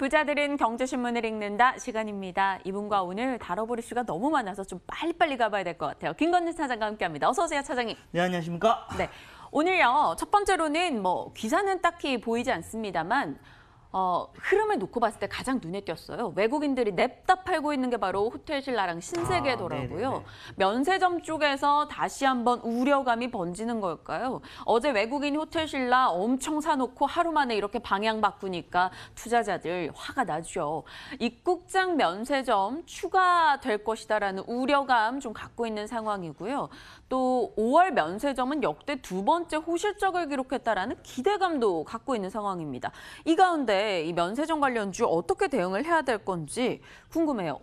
부자들은 경제신문을 읽는다 시간입니다. 이분과 오늘 다뤄볼 이슈가 너무 많아서 좀 빨리빨리 가봐야 될 것 같아요. 김건희 차장과 함께합니다. 어서 오세요, 차장님. 네, 안녕하십니까? 네, 오늘요 첫 번째로는 뭐 기사는 딱히 보이지 않습니다만 어, 흐름을 놓고 봤을 때 가장 눈에 띄었어요. 외국인들이 냅다 팔고 있는 게 바로 호텔 신라랑 신세계더라고요. 아. 면세점 쪽에서 다시 한번 우려감이 번지는 걸까요? 어제 외국인 호텔 신라 엄청 사놓고 하루 만에 이렇게 방향 바꾸니까 투자자들 화가 나죠. 입국장 면세점 추가될 것이다라는 우려감 좀 갖고 있는 상황이고요. 또 5월 면세점은 역대 두 번째 호실적을 기록했다라는 기대감도 갖고 있는 상황입니다. 이 가운데 이 면세점 관련주 어떻게 대응을 해야 될 건지 궁금해요.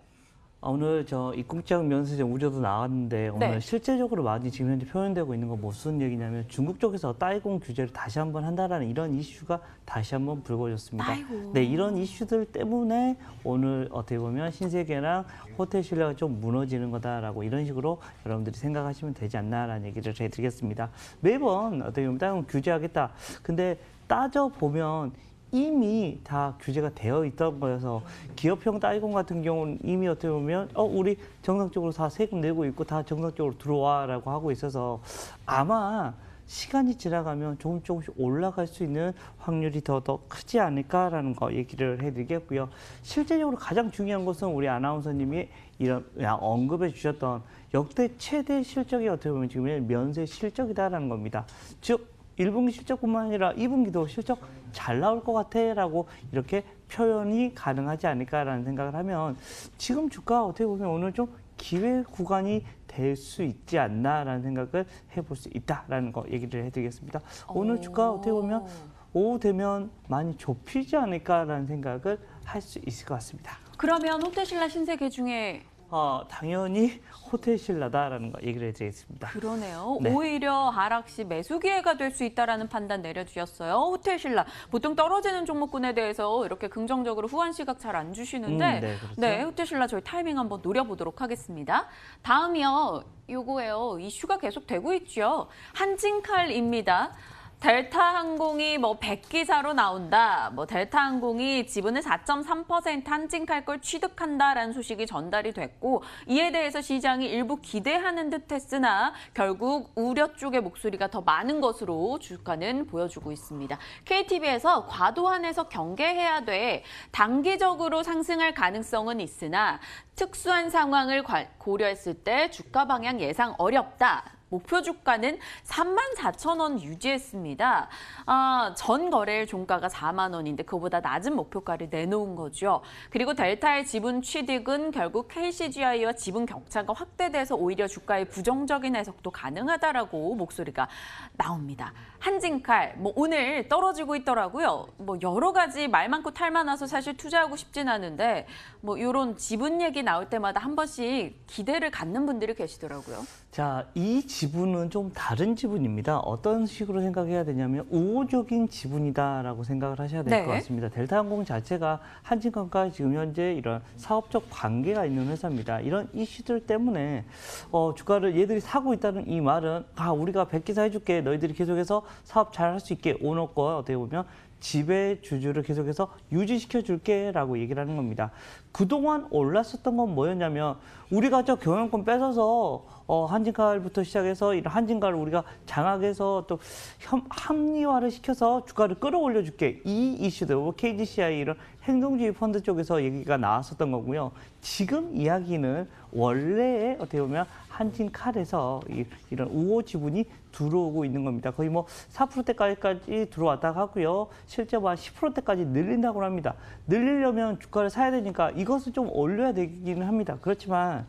아, 오늘 저 입국장 면세점 우려도 나왔는데 오늘 네. 실제적으로 많이 지금 현재 표현되고 있는 건 무슨 얘기냐면 중국 쪽에서 따이공 규제를 다시 한번 한다라는 이런 이슈가 다시 한번 불거졌습니다. 아이고. 네, 이런 이슈들 때문에 오늘 어떻게 보면 신세계랑 호텔 신뢰가 좀 무너지는 거다라고 이런 식으로 여러분들이 생각하시면 되지 않나라는 얘기를 해드리겠습니다. 매번 어떻게 보면 따이공 규제하겠다. 근데 따져 보면 이미 다 규제가 되어 있던 거여서 기업형 따이공 같은 경우는 이미 어떻게 보면 어 우리 정상적으로 다 세금 내고 있고 다 정상적으로 들어와라고 하고 있어서 아마 시간이 지나가면 조금 조금씩 올라갈 수 있는 확률이 더 더 크지 않을까라는 거 얘기를 해드리겠고요. 실제적으로 가장 중요한 것은 우리 아나운서님이 이런 야, 언급해 주셨던 역대 최대 실적이 어떻게 보면 지금 면세 실적이다라는 겁니다. 즉 1분기 실적뿐만 아니라 2분기도 실적 잘 나올 것 같아라고 이렇게 표현이 가능하지 않을까라는 생각을 하면 지금 주가 어떻게 보면 오늘 좀 기회 구간이 될 수 있지 않나라는 생각을 해볼 수 있다라는 거 얘기를 해드리겠습니다. 오늘 주가 어떻게 보면 오후 되면 많이 좁히지 않을까라는 생각을 할 수 있을 것 같습니다. 그러면 호텔 신라 신세계 중에 어, 당연히 호텔 신라다라는 거 얘기를 해드리겠습니다. 그러네요. 네. 오히려 하락 시 매수 기회가 될 수 있다라는 판단 내려주셨어요. 호텔 신라 보통 떨어지는 종목군에 대해서 이렇게 긍정적으로 후한 시각 잘 안 주시는데 음, 네, 그렇죠. 네, 호텔 신라 저희 타이밍 한번 노려보도록 하겠습니다. 다음이요. 요거예요. 이슈가 계속 되고 있죠. 한진칼입니다. 델타 항공이 뭐 100기사로 나온다. 뭐 델타 항공이 지분을 4.3% 한진칼 걸 취득한다라는 소식이 전달이 됐고 이에 대해서 시장이 일부 기대하는 듯했으나 결국 우려 쪽의 목소리가 더 많은 것으로 주가는 보여주고 있습니다. KTV에서 과도한에서 경계해야 돼 단기적으로 상승할 가능성은 있으나 특수한 상황을 관- 고려했을 때 주가 방향 예상 어렵다. 목표 주가는 3만 4천 원 유지했습니다. 아, 전 거래일 종가가 4만 원인데 그보다 낮은 목표가를 내놓은 거죠. 그리고 델타의 지분 취득은 결국 KCGI와 지분 격차가 확대돼서 오히려 주가의 부정적인 해석도 가능하다라고 목소리가 나옵니다. 한진칼 뭐 오늘 떨어지고 있더라고요. 뭐 여러 가지 말 많고 탈 많아서 사실 투자하고 싶진 않은데 뭐 이런 지분 얘기 나올 때마다 한 번씩 기대를 갖는 분들이 계시더라고요. 자, 이 지분은 좀 다른 지분입니다. 어떤 식으로 생각해야 되냐면 우호적인 지분이다라고 생각을 하셔야 될 네. 것 같습니다. 델타항공 자체가 한진항과 지금 현재 이런 사업적 관계가 있는 회사입니다. 이런 이슈들 때문에 어, 주가를 얘들이 사고 있다는 이 말은 아 우리가 백기사 해줄게 너희들이 계속해서 사업 잘 할 수 있게 오너거 어떻게 보면 지배 주주를 계속해서 유지시켜 줄게 라고 얘기를 하는 겁니다. 그동안 올랐었던 건 뭐였냐면 우리가 저 경영권 뺏어서 어, 한진칼부터 시작해서 이런 한진칼을 우리가 장악해서 또 현- 합리화를 시켜서 주가를 끌어올려 줄게 이 이슈들 뭐 KGCI 이런 행동주의 펀드 쪽에서 얘기가 나왔었던 거고요. 지금 이야기는 원래의 어떻게 보면 한진 칼에서 이, 이런 우호 지분이 들어오고 있는 겁니다. 거의 뭐 4%대까지 들어왔다고 하고요. 실제 뭐한 10%대까지 늘린다고 합니다. 늘리려면 주가를 사야 되니까 이것을 좀 올려야 되기는 합니다. 그렇지만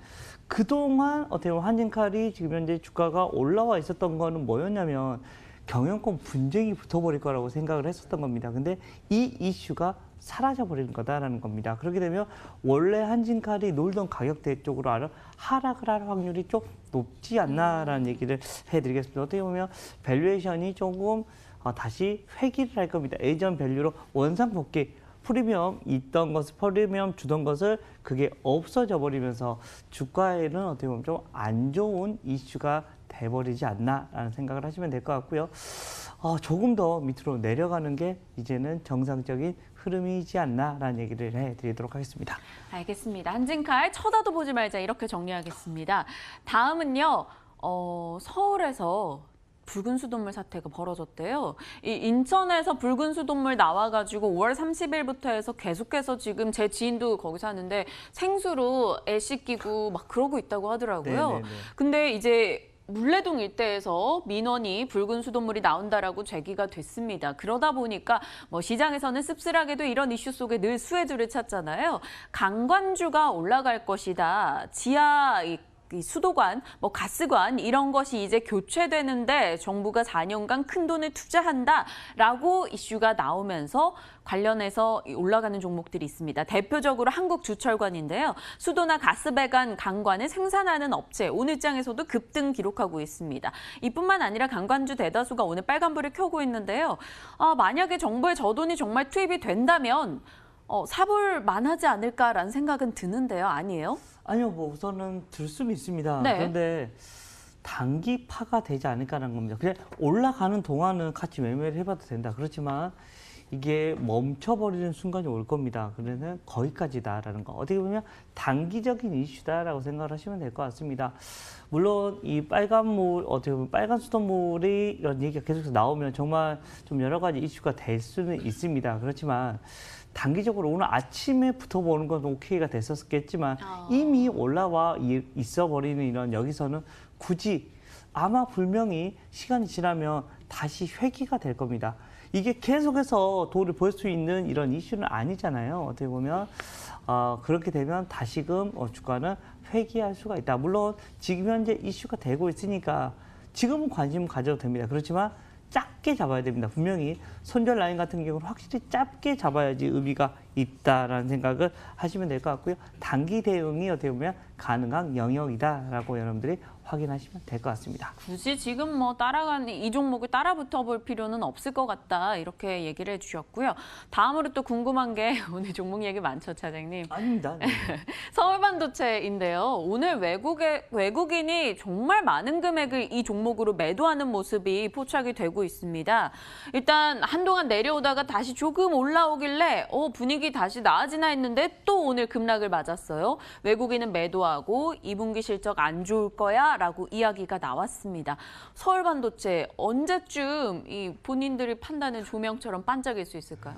그동안 어떻게 보면 한진칼이 지금 현재 주가가 올라와 있었던 거는 뭐였냐면 경영권 분쟁이 붙어버릴 거라고 생각을 했었던 겁니다. 근데 이 이슈가 사라져 버리는 거다라는 겁니다. 그렇게 되면 원래 한진칼이 놀던 가격대 쪽으로 하락을 할 확률이 좀 높지 않나라는 얘기를 해드리겠습니다. 어떻게 보면 valuation이 조금 어, 다시 회귀를 할 겁니다. 예전 value로 원상 복귀 프리미엄 있던 것을 프리미엄 주던 것을 그게 없어져 버리면서 주가에는 어떻게 보면 좀 안 좋은 이슈가 돼버리지 않나라는 생각을 하시면 될 것 같고요. 어, 조금 더 밑으로 내려가는 게 이제는 정상적인 흐름이지 않나라는 얘기를 해드리도록 하겠습니다. 알겠습니다. 한진칼 쳐다도 보지 말자 이렇게 정리하겠습니다. 다음은요. 어, 서울에서 붉은 수돗물 사태가 벌어졌대요. 이 인천에서 붉은 수돗물 나와가지고 5월 30일부터 해서 계속해서 지금 제 지인도 거기 사는데 생수로 애 씻기고 막 그러고 있다고 하더라고요. 네네네. 근데 이제 물레동 일대에서 민원이 붉은 수돗물이 나온다라고 제기가 됐습니다. 그러다 보니까 뭐 시장에서는 씁쓸하게도 이런 이슈 속에 늘 수혜주를 찾잖아요. 강관주가 올라갈 것이다. 지하 수도관, 뭐 가스관 이런 것이 이제 교체되는데 정부가 4년간 큰 돈을 투자한다라고 이슈가 나오면서 관련해서 이 올라가는 종목들이 있습니다. 대표적으로 한국주철관인데요. 수도나 가스 배관 강관을 생산하는 업체 오늘장에서도 급등 기록하고 있습니다. 이뿐만 아니라 강관주 대다수가 오늘 빨간불을 켜고 있는데요. 아, 만약에 정부의 저 돈이 정말 투입이 된다면 어, 사볼 만하지 않을까라는 생각은 드는데요. 아니에요? 아니요, 뭐 우선은 들 수는 있습니다. 네. 그런데 단기파가 되지 않을까라는 겁니다. 그냥 올라가는 동안은 같이 매매를 해봐도 된다. 그렇지만 이게 멈춰버리는 순간이 올 겁니다. 그러면 거기까지다라는 거. 어떻게 보면 단기적인 이슈다라고 생각을 하시면 될 것 같습니다. 물론 이 빨간물, 어떻게 보면 빨간 수돗물이 이런 얘기가 계속해서 나오면 정말 좀 여러 가지 이슈가 될 수는 있습니다. 그렇지만 단기적으로 오늘 아침에 붙어보는 건 오케이가 됐었겠지만 아. 이미 올라와 이- 있어 버리는 이런 여기서는 굳이 아마 분명히 시간이 지나면 다시 회귀가 될 겁니다. 이게 계속해서 돈을 벌수 있는 이런 이슈는 아니잖아요. 어떻게 보면 어, 그렇게 되면 다시금 어, 주가는 회귀할 수가 있다. 물론 지금 현재 이슈가 되고 있으니까 지금은 관심 가져도 됩니다. 그렇지만 작게 잡아야 됩니다. 분명히 손절 라인 같은 경우는 확실히 짧게 잡아야지 의미가 있다라는 생각을 하시면 될 것 같고요. 단기 대응이 어떻게 보면 가능한 영역이다라고 여러분들이 확인하시면 될 것 같습니다. 굳이 지금 뭐 따라가는 이 종목을 따라 붙어볼 필요는 없을 것 같다 이렇게 얘기를 해주셨고요. 다음으로 또 궁금한 게 오늘 종목 얘기 많죠, 차장님. 아닙니다. 네. 서울반도체인데요. 오늘 외국의 외국인이 정말 많은 금액을 이 종목으로 매도하는 모습이 포착이 되고 있습니다. 일단 한동안 내려오다가 다시 조금 올라오길래 어, 분위기 다시 나아지나 했는데 또 오늘 급락을 맞았어요. 외국인은 매도하고 2분기 실적 안 좋을 거야 라고 이야기가 나왔습니다. 서울 반도체 언제쯤 이 본인들이 판단은 조명처럼 반짝일 수 있을까요?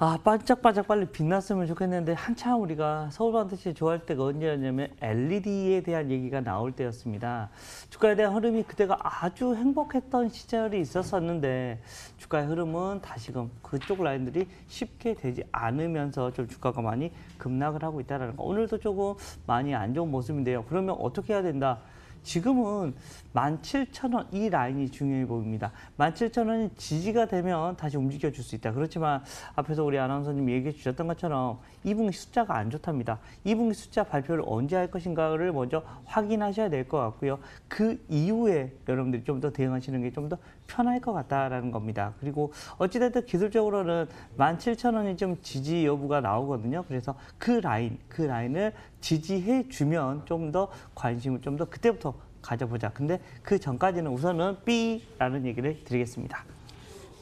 아 반짝반짝 빨리 빛났으면 좋겠는데 한참 우리가 서울반도체 좋아할 때가 언제였냐면 LED에 대한 얘기가 나올 때였습니다. 주가에 대한 흐름이 그때가 아주 행복했던 시절이 있었었는데 주가의 흐름은 다시금 그쪽 라인들이 쉽게 되지 않으면서 좀 주가가 많이 급락을 하고 있다는 거. 오늘도 조금 많이 안 좋은 모습인데요. 그러면 어떻게 해야 된다? 지금은 17,000원 이 라인이 중요해 보입니다. 17,000원이 지지가 되면 다시 움직여 줄 수 있다. 그렇지만 앞에서 우리 아나운서님이 얘기해 주셨던 것처럼 2분기 숫자가 안 좋답니다. 2분기 숫자 발표를 언제 할 것인가를 먼저 확인하셔야 될 것 같고요. 그 이후에 여러분들이 좀 더 대응하시는 게 좀 더 편할 것 같다라는 겁니다. 그리고 어찌됐든 기술적으로는 17,000원이 좀 지지 여부가 나오거든요. 그래서 그 라인, 그 라인을 지지해 주면 좀 더 관심을 좀 더 그때부터 가져보자. 근데 그 전까지는 우선은 B라는 얘기를 드리겠습니다.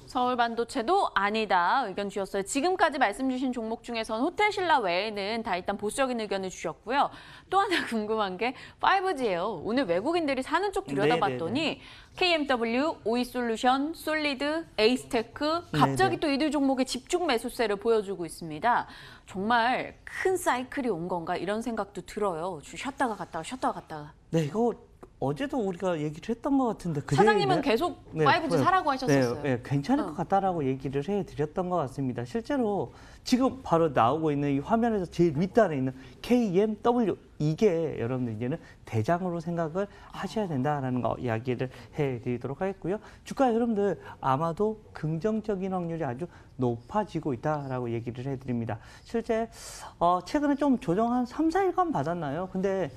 서울 반도체도 아니다 의견 주셨어요. 지금까지 말씀 주신 종목 중에서는 호텔 신라 외에는 다 일단 보수적인 의견을 주셨고요. 또 하나 궁금한 게 5G예요. 오늘 외국인들이 사는 쪽 들여다봤더니 KMW, 오이솔루션, 솔리드, 에이스테크 갑자기 네네. 또 이들 종목에 집중 매수세를 보여주고 있습니다. 정말 큰 사이클이 온 건가 이런 생각도 들어요. 주- 쉬었다가 갔다가 쉬었다가 갔다가. 네, 이거 어제도 우리가 얘기를 했던 것 같은데 사장님은 네. 계속 네, 5G 네. 사라고 하셨었어요. 네, 네, 괜찮을 어. 것 같다라고 얘기를 해드렸던 것 같습니다. 실제로 지금 바로 나오고 있는 이 화면에서 제일 윗단에 있는 KMW 이게 여러분들 이제는 대장으로 생각을 하셔야 된다라는 거 이야기를 해드리도록 하겠고요. 주가 여러분들 아마도 긍정적인 확률이 아주 높아지고 있다라고 얘기를 해드립니다. 실제 어, 최근에 좀 조정 한 3, 4일간 받았나요? 근데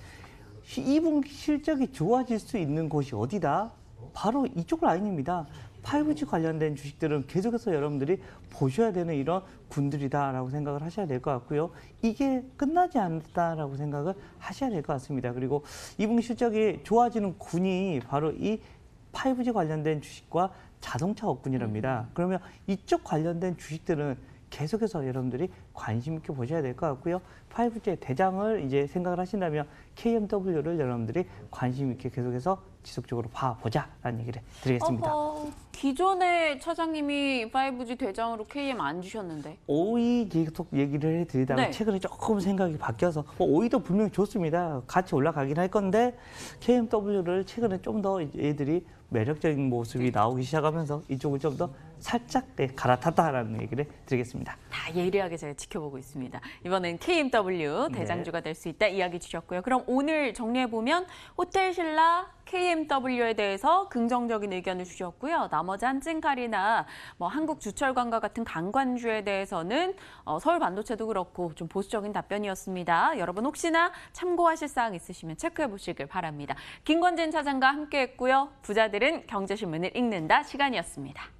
2분기 실적이 좋아질 수 있는 곳이 어디다? 바로 이쪽 라인입니다. 5G 관련된 주식들은 계속해서 여러분들이 보셔야 되는 이런 군들이다라고 생각을 하셔야 될 것 같고요. 이게 끝나지 않았다라고 생각을 하셔야 될 것 같습니다. 그리고 2분기 실적이 좋아지는 군이 바로 이 5G 관련된 주식과 자동차 업군이랍니다. 그러면 이쪽 관련된 주식들은 계속해서 여러분들이 관심 있게 보셔야 될 것 같고요. 5G 대장을 이제 생각을 하신다면 KMW를 여러분들이 관심 있게 계속해서 지속적으로 봐보자라는 얘기를 드리겠습니다. 어허, 기존에 차장님이 5G 대장으로 KM 안 주셨는데. 오이 계속 얘기를 해드리다가 네. 최근에 조금 생각이 바뀌어서 뭐 오이도 분명히 좋습니다. 같이 올라가긴 할 건데 KMW를 최근에 좀더 얘들이 매력적인 모습이 나오기 시작하면서 이쪽을 좀더 살짝 네, 갈아탔다라는 얘기를 드리겠습니다. 다 예리하게 제가 지켜보고 있습니다. 이번엔 KMW 네. 대장주가 될 수 있다 이야기 주셨고요. 그럼 오늘 정리해 보면 호텔 신라 KMW에 대해서 긍정적인 의견을 주셨고요. 나머지 한진칼이나 뭐 한국 주철관과 같은 관광주에 대해서는 어, 서울 반도체도 그렇고 좀 보수적인 답변이었습니다. 여러분 혹시나 참고하실 사항 있으시면 체크해 보시길 바랍니다. 김건진 차장과 함께했고요. 부자들은 경제신문을 읽는다 시간이었습니다.